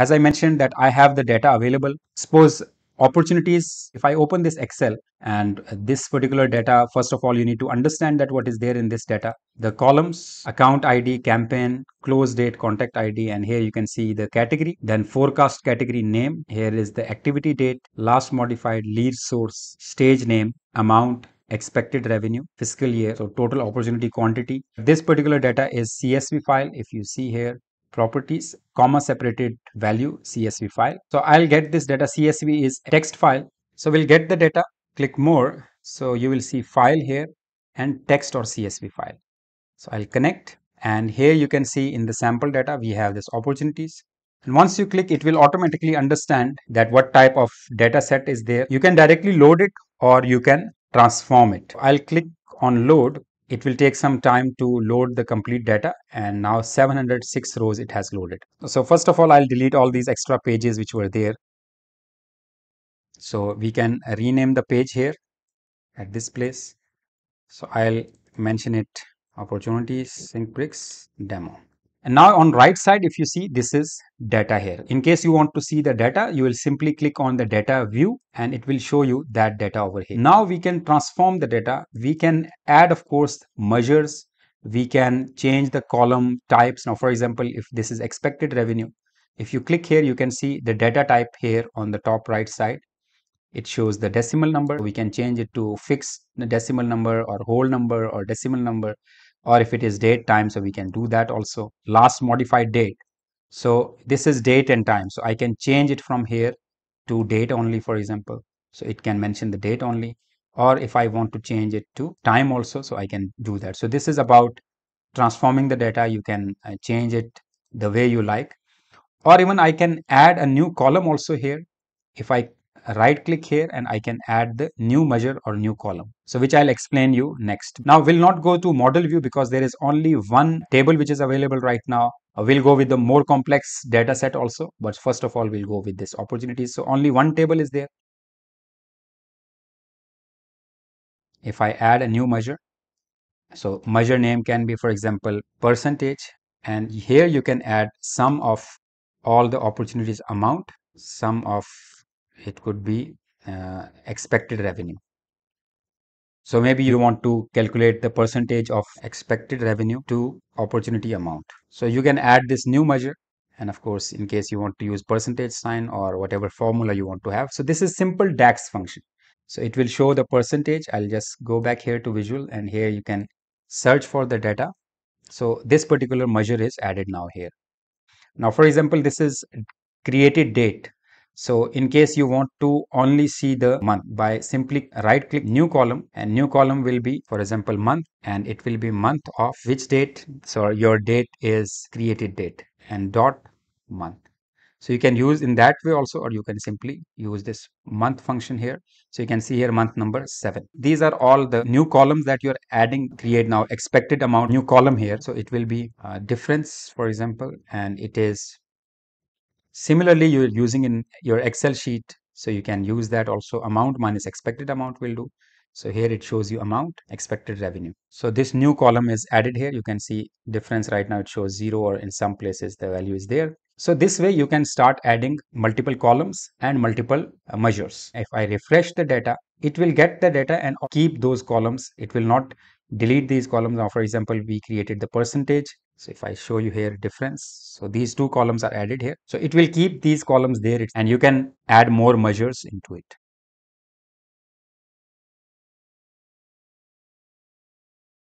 as I mentioned that I have the data available. Suppose opportunities, if I open this Excel and this particular data, first of all, you need to understand that what is there in this data. The columns, account ID, campaign, close date, contact ID, and here you can see the category, then forecast category name. Here is the activity date, last modified, lead source, stage name, amount, expected revenue fiscal year so total opportunity quantity this particular data is csv file if you see here properties comma separated value CSV file. So I'll get this data CSV is text file. So we'll get the data click more. So you will see file here and text or CSV file. So I'll connect and here you can see in the sample data we have this opportunities and once you click it will automatically understand that what type of data set is there. You can directly load it or you can transform it. I'll click on load it will take some time to load the complete data and now 706 rows it has loaded. So first of all, I'll delete all these extra pages which were there. So we can rename the page here at this place. So I'll mention it opportunities SyncBricks demo. And now on right side, if you see, this is data here. In case you want to see the data, you will simply click on the data view and it will show you that data over here. Now we can transform the data. We can add, of course, measures. We can change the column types. Now, for example, if this is expected revenue, if you click here, you can see the data type here on the top right side. It shows the decimal number. We can change it to fixed decimal number or whole number or decimal number or if it is date time so we can do that also. Last modified date. So this is date and time. So i can change it from here to date only for example. So it can mention the date only. Or if i want to change it to time also so i can do that. So this is about transforming the data. You can uh, change it the way you like. Or even i can add a new column also here. If i right click here and I can add the new measure or new column. So which I'll explain you next. Now we'll not go to model view because there is only one table which is available right now. Uh, we'll go with the more complex data set also. But first of all, we'll go with this opportunities. So only one table is there. If I add a new measure, so measure name can be, for example, percentage. And here you can add sum of all the opportunities amount, sum of it could be uh, expected revenue. So maybe you want to calculate the percentage of expected revenue to opportunity amount. So you can add this new measure and of course in case you want to use percentage sign or whatever formula you want to have. So this is simple DAX function. So it will show the percentage. I'll just go back here to visual and here you can search for the data. So this particular measure is added now here. Now for example this is created date so in case you want to only see the month by simply right click new column and new column will be for example month and it will be month of which date. So your date is created date and dot month. So you can use in that way also or you can simply use this month function here. So you can see here month number 7. These are all the new columns that you're adding create now expected amount new column here. So it will be uh, difference for example and it is Similarly, you're using in your Excel sheet, so you can use that also amount minus expected amount will do. So here it shows you amount, expected revenue. So this new column is added here. You can see difference right now it shows zero or in some places the value is there. So this way you can start adding multiple columns and multiple uh, measures. If I refresh the data, it will get the data and keep those columns. It will not delete these columns. Now, for example, we created the percentage. So if I show you here difference, so these two columns are added here. So it will keep these columns there and you can add more measures into it.